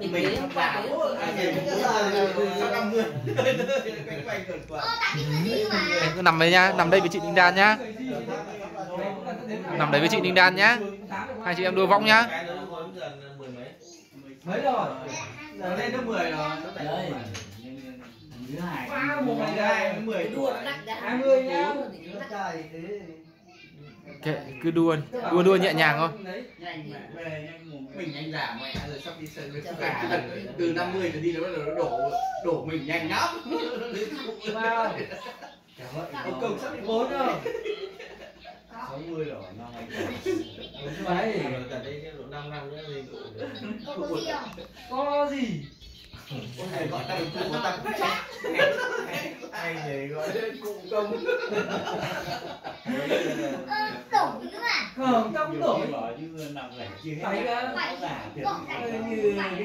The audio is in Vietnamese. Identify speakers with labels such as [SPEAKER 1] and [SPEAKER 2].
[SPEAKER 1] Mình
[SPEAKER 2] thế qua thế.
[SPEAKER 1] quả
[SPEAKER 3] Em cứ nằm đây nhá, nằm đây với chị Đinh Đan nhá. Nằm đấy với chị Đinh Đan nhá. Hai chị em đua võng nhá.
[SPEAKER 1] mấy
[SPEAKER 4] rồi?
[SPEAKER 1] Giờ lên lớp mười rồi. Nó tại
[SPEAKER 4] đây. thứ hai.
[SPEAKER 2] Đua nó nặng ra.
[SPEAKER 4] hai mươi nhá
[SPEAKER 3] Kệ, cứ đua đi. Đua đua nhẹ nhàng thôi.
[SPEAKER 1] nhanh mẹ về nhanh mồm mình nhanh giả mẹ rồi sắp đi sân với cả từ 50 trở đi nó bắt đầu nó đổ đổ mình nhanh lắm.
[SPEAKER 4] Wow.
[SPEAKER 1] ông công sắp đi bốn rồi sáu mươi rồi năm anh
[SPEAKER 4] Đấy.
[SPEAKER 1] giờ đây cái độ năm năm nữa thì
[SPEAKER 4] có gì
[SPEAKER 1] thầy gọi tay cụ có tăng anh này gọi cụ công
[SPEAKER 4] không trong đổi
[SPEAKER 5] chứ nằm rẻ chưa hết
[SPEAKER 4] thấy cái
[SPEAKER 5] giả
[SPEAKER 4] như